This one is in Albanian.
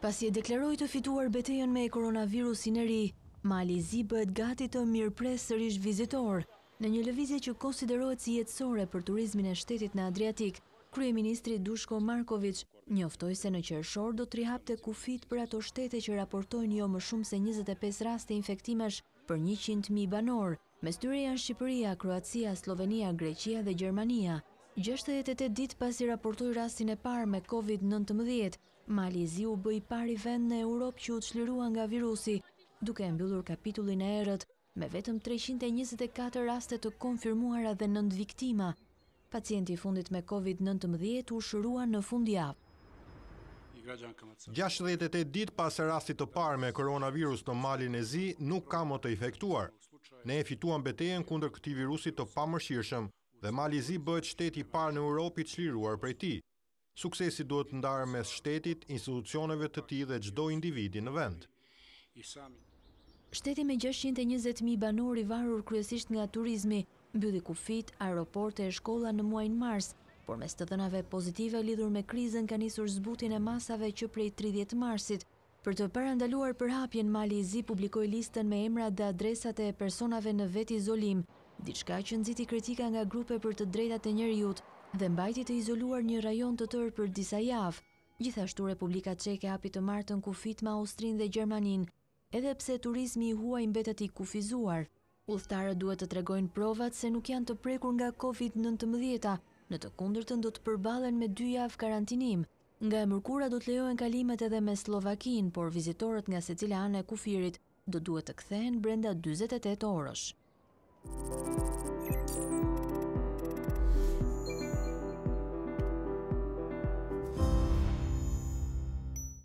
Pasi e deklaroi të fituar betejën me koronavirusin e ri, Mali i Zi bëhet gati të mirëpresë sërish vizitorë, në një lëvizje që konsiderohet si jetësore për turizmin e shtetit në Adriatik, kryeministri Dushko Markoviç njoftoi se në qershor do të rihapte kufijtë për ato shtete që raportojnë jo më shumë se njëzet e pesë raste infektimesh për njëqind mijë banorë. Mes tyre janë Shqipëria, Kroacia, Sllovenia, Greqia dhe Gjermania. Gjashtëdhjetë e tetë ditë pasi raportoi rastin e parë me Covid nëntëmbëdhjetë, Mali i Zi u bë i pari vend në Europë që u çlirua nga virusi, duke e mbyllur kapitullin e errët me vetëm treqind e njëzet e katër raste të konfirmuara dhe nëntë viktima. Pacienti i fundit me Covid nëntëmbëdhjetë u shërua në fundjavë. Gjashtëdhjetë e tetë ditë pas rastit të parë me koronavirus në Malin e Zi, nuk ka më të infektuar. Ne e fituam betejën kundër këtij virusi të pamëshirshëm dhe Mali i Zi bëhet shteti i parë në Europë i çliruar prej tij. Suksesi duhet ndarë mes shtetit, institucioneve të tij dhe çdo individi në vend. Shteti me gjashtëqind e njëzet mijë banorë i varur kryesisht nga turizmi, mbylli kufijtë, aeroporte e shkolla në muajin mars, por mes të dhënave pozitive lidhur me krizën ka nisur zbutjen e masave që prej tridhjetë marsit, Për të parandaluar përhapjen, Mali i Zi publikoi listën me emrat dhe adresat e personave në vetëizolim, diçka që nxiti kritika nga grupe për të drejtat e njeriut dhe mbajti të izoluar një rajon të tërë për disa javë. Gjithashtu Republika Çeke hapi të martën kufijtë me Austrinë dhe Gjermaninë, edhe pse turizmi i huaj mbetet i kufizuar. Udhëtarët duhet të tregojnë provat se nuk janë të prekur nga Covid nëntëmbëdhjetë, në të kundërtën do të përballen me dy javë karantinim. Nga e mërkura do të lejohen kalimet edhe me Sllovakinë, por vizitorët nga secila anë e kufirit do duhet të kthehen brenda dyzet e tetë orësh.